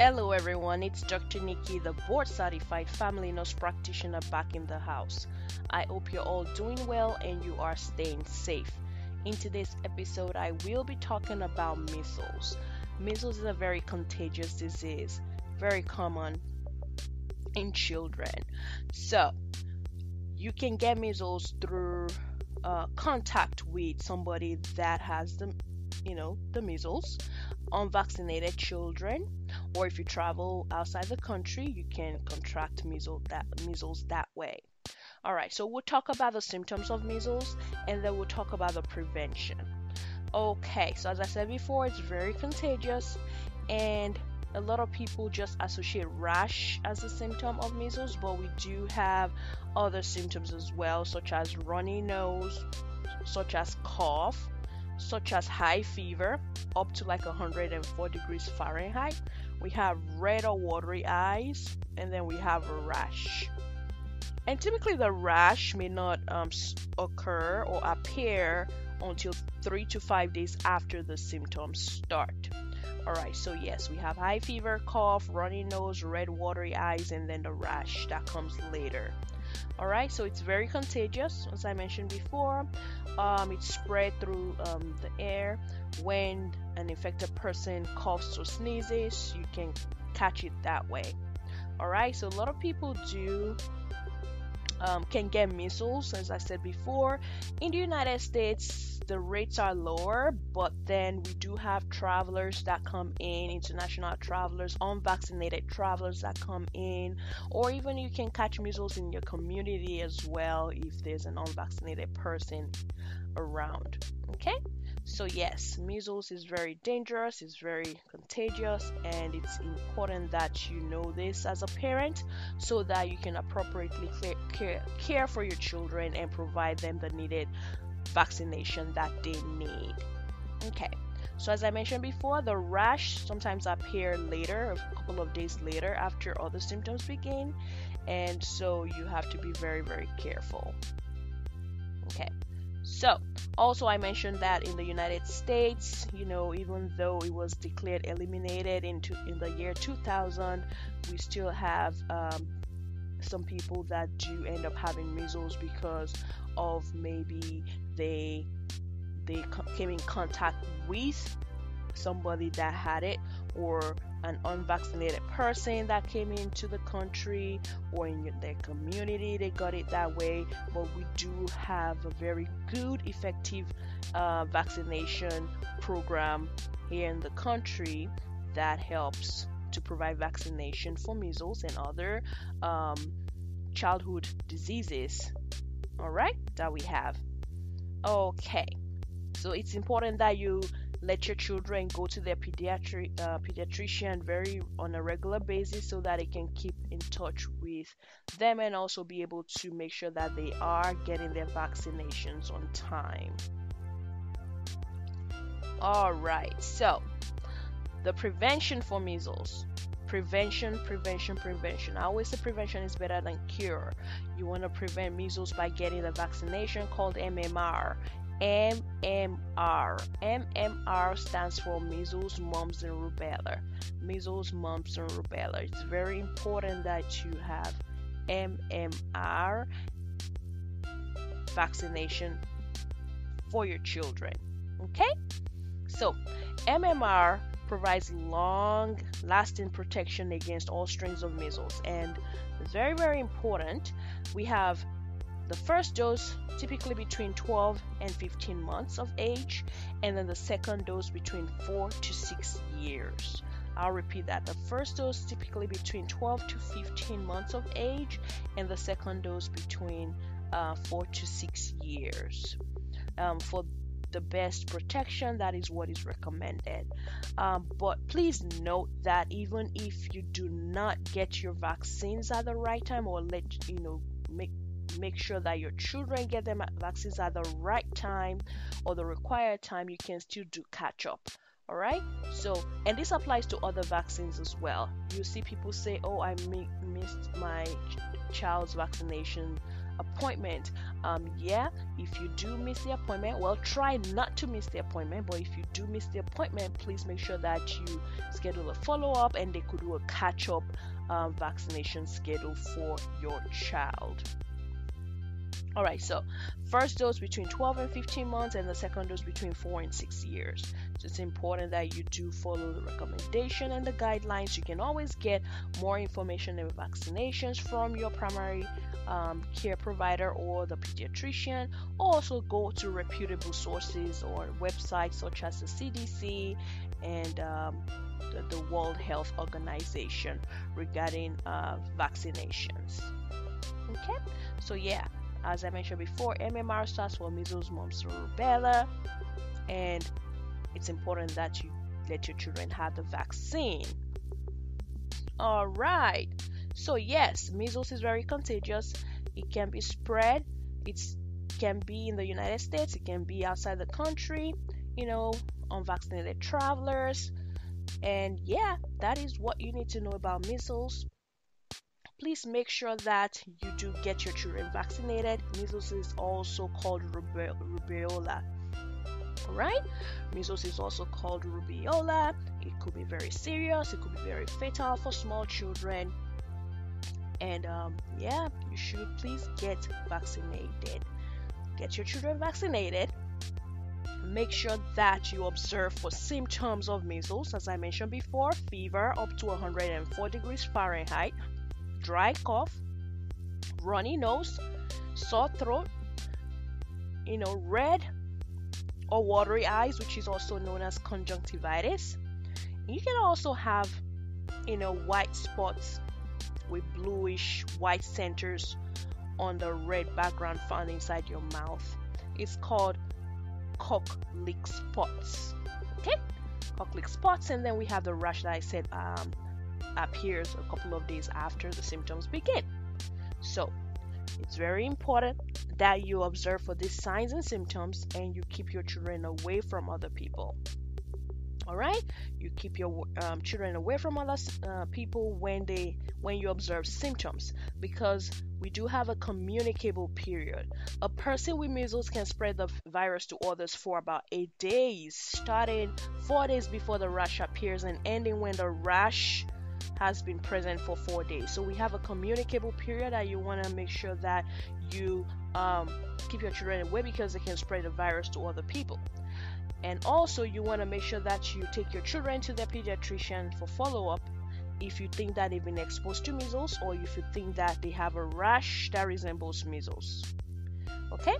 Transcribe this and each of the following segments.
Hello everyone, it's Dr. Nikki, the board certified family nurse practitioner back in the house. I hope you're all doing well and you are staying safe. In today's episode, I will be talking about measles. Measles is a very contagious disease, very common in children. So, you can get measles through uh, contact with somebody that has the you know the measles unvaccinated children or if you travel outside the country you can contract measles that measles that way. All right so we'll talk about the symptoms of measles and then we'll talk about the prevention. Okay so as i said before it's very contagious and a lot of people just associate rash as a symptom of measles but we do have other symptoms as well such as runny nose such as cough such as high fever up to like 104 degrees Fahrenheit. We have red or watery eyes, and then we have a rash. And typically, the rash may not um, occur or appear until three to five days after the symptoms start. Alright, so yes, we have high fever, cough, runny nose, red watery eyes, and then the rash that comes later. Alright, so it's very contagious, as I mentioned before. Um, it's spread through um, the air. When an infected person coughs or sneezes, you can catch it that way. Alright, so a lot of people do um, can get measles, as I said before. In the United States, the rates are lower, but then we do have travelers that come in, international travelers, unvaccinated travelers that come in, or even you can catch measles in your community as well if there's an unvaccinated person around. Okay? So, yes, measles is very dangerous, it's very contagious, and it's important that you know this as a parent so that you can appropriately care, care for your children and provide them the needed vaccination that they need. Okay. So as I mentioned before, the rash sometimes appear later, a couple of days later after other symptoms begin, and so you have to be very very careful. Okay. So, also I mentioned that in the United States, you know, even though it was declared eliminated into in the year 2000, we still have um, some people that do end up having measles because of maybe they they came in contact with somebody that had it or an unvaccinated person that came into the country or in their community they got it that way. But we do have a very good effective uh, vaccination program here in the country that helps to provide vaccination for measles and other um, childhood diseases. All right that we have. Okay so it's important that you let your children go to their pediatric uh, pediatrician very on a regular basis so that they can keep in touch with them and also be able to make sure that they are getting their vaccinations on time. All right so the prevention for measles. Prevention prevention prevention. I always say prevention is better than cure. You want to prevent measles by getting the vaccination called mmr MMR. MMR stands for measles, mumps, and rubella. Measles, mumps, and rubella. It's very important that you have MMR vaccination for your children. Okay? So, MMR provides long lasting protection against all strains of measles and it's very very important we have the first dose typically between 12 and 15 months of age, and then the second dose between 4 to 6 years. I'll repeat that. The first dose typically between 12 to 15 months of age, and the second dose between uh, 4 to 6 years. Um, for the best protection, that is what is recommended. Um, but please note that even if you do not get your vaccines at the right time, or let you know, make make sure that your children get their vaccines at the right time or the required time, you can still do catch up. All right. So, and this applies to other vaccines as well. You see people say, "Oh, I mi- missed my ch- child's vaccination appointment. Um, yeah, if you do miss the appointment, well, try not to miss the appointment. But if you do miss the appointment, please make sure that you schedule a follow up and they could do a catch up um, vaccination schedule for your child. All right, so first dose between 12 and 15 months, and the second dose between 4 and 6 years. So it's important that you do follow the recommendation and the guidelines. You can always get more information and vaccinations from your primary um, care provider or the pediatrician. Also, go to reputable sources or websites such as the CDC and um, the, the, World Health Organization regarding uh, vaccinations. Okay, so yeah, as I mentioned before, MMR stands for measles, mumps, rubella, and it's important that you let your children have the vaccine. All right. So yes, measles is very contagious. It can be spread. It can be in the United States. It can be outside the country. You know, unvaccinated travelers. And yeah, that is what you need to know about measles please make sure that you do get your children vaccinated. Measles is also called rube- rubeola. Alright? Measles is also called rubeola. It could be very serious, it could be very fatal for small children. And um, yeah, you should please get vaccinated. Get your children vaccinated. Make sure that you observe for symptoms of measles, as I mentioned before fever up to 104 degrees Fahrenheit, dry cough, runny nose, sore throat, you know, red or watery eyes, which is also known as conjunctivitis. You can also have, you know, white spots with bluish white centers on the red background found inside your mouth. It's called Koplik spots. Okay, Koplik spots, and then we have the rash that I said um, appears a couple of days after the symptoms begin. So, it's very important that you observe for these signs and symptoms and you keep your children away from other people. All right, you keep your um, children away from other uh, people when they when you observe symptoms because we do have a communicable period. A person with measles can spread the virus to others for about eight days, starting four days before the rash appears and ending when the rash has been present for four days. So we have a communicable period that you want to make sure that you um, keep your children away because they can spread the virus to other people. And also, you want to make sure that you take your children to their pediatrician for follow up if you think that they've been exposed to measles or if you think that they have a rash that resembles measles. Okay?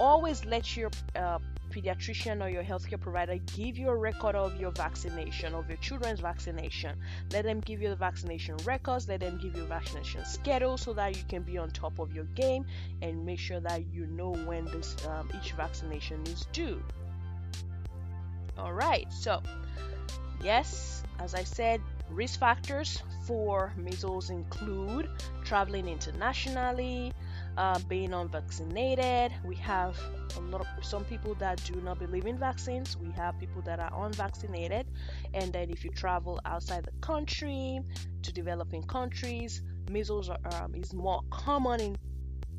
Always let your uh, pediatrician or your healthcare provider give you a record of your vaccination, of your children's vaccination. Let them give you the vaccination records, let them give you vaccination schedule so that you can be on top of your game and make sure that you know when this um, each vaccination is due. All right, so yes, as I said, risk factors for measles include traveling internationally, uh, being unvaccinated. We have a lot of some people that do not believe in vaccines. We have people that are unvaccinated, and then if you travel outside the country to developing countries, measles are, um, is more common in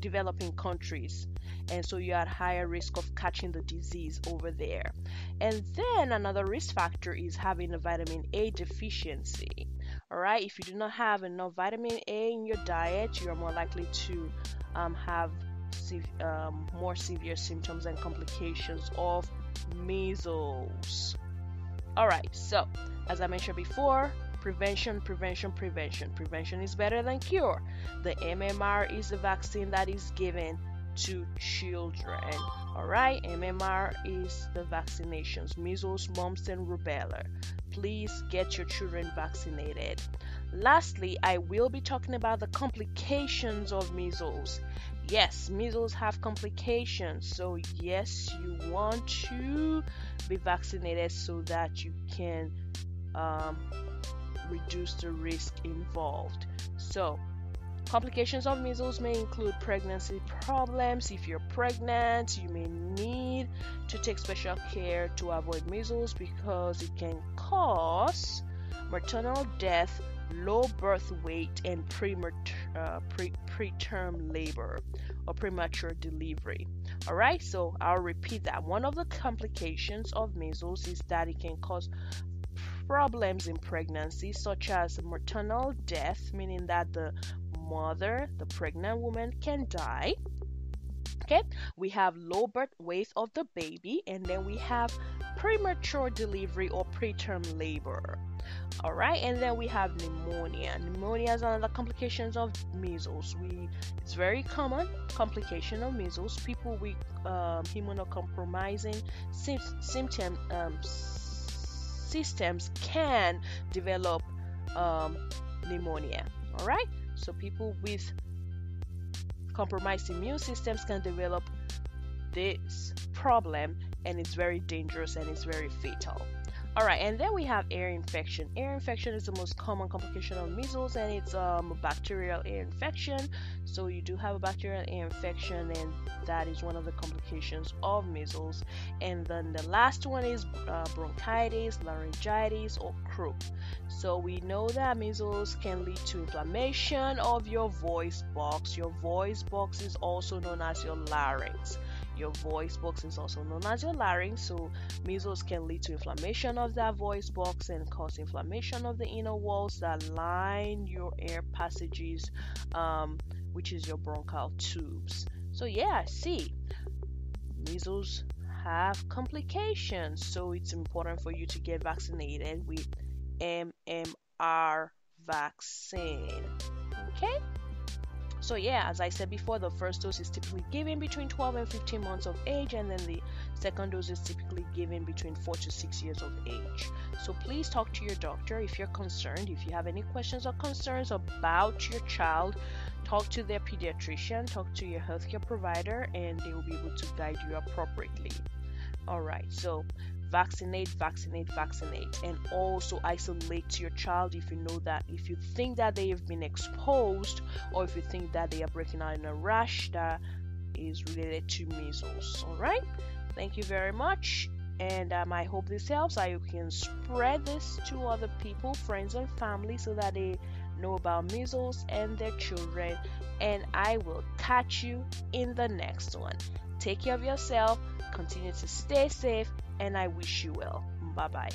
developing countries and so you're at higher risk of catching the disease over there and then another risk factor is having a vitamin a deficiency all right if you do not have enough vitamin a in your diet you are more likely to um, have um, more severe symptoms and complications of measles. All right, so as I mentioned before, prevention, prevention, prevention. Prevention is better than cure. The MMR is the vaccine that is given to children. All right, MMR is the vaccinations measles, mumps, and rubella. Please get your children vaccinated. Lastly, I will be talking about the complications of measles. Yes, measles have complications, so yes, you want to be vaccinated so that you can um, reduce the risk involved. So, Complications of measles may include pregnancy problems. If you're pregnant, you may need to take special care to avoid measles because it can cause maternal death low birth weight, and premature, uh, pre- preterm labor or premature delivery. All right, so I'll repeat that. One of the complications of measles is that it can cause problems in pregnancy, such as maternal death, meaning that the mother, the pregnant woman, can die. Okay, we have low birth weight of the baby, and then we have premature delivery or preterm labor. All right, and then we have pneumonia. Pneumonia is another complications of measles. We it's very common complication of measles. People with um, immunocompromising symptom um, systems can develop um, pneumonia. All right, so people with compromised immune systems can develop this problem and it's very dangerous and it's very fatal. All right, and then we have ear infection. Ear infection is the most common complication of measles, and it's um, a bacterial ear infection. So you do have a bacterial ear infection, and that is one of the complications of measles. And then the last one is uh, bronchitis, laryngitis, or croup. So we know that measles can lead to inflammation of your voice box. Your voice box is also known as your larynx. Your voice box is also known as your larynx, so measles can lead to inflammation of that voice box and cause inflammation of the inner walls that line your air passages, um, which is your bronchial tubes. So, yeah, see, measles have complications, so it's important for you to get vaccinated with MMR vaccine. Okay? So, yeah, as I said before, the first dose is typically given between 12 and 15 months of age, and then the second dose is typically given between 4 to 6 years of age. So, please talk to your doctor if you're concerned. If you have any questions or concerns about your child, talk to their pediatrician, talk to your healthcare provider, and they will be able to guide you appropriately. All right, so vaccinate, vaccinate, vaccinate, and also isolate your child if you know that if you think that they have been exposed or if you think that they are breaking out in a rash that is related to measles. All right, thank you very much. And um, I hope this helps. I can spread this to other people, friends, and family so that they know about measles and their children. And I will catch you in the next one. Take care of yourself, continue to stay safe, and I wish you well. Bye bye.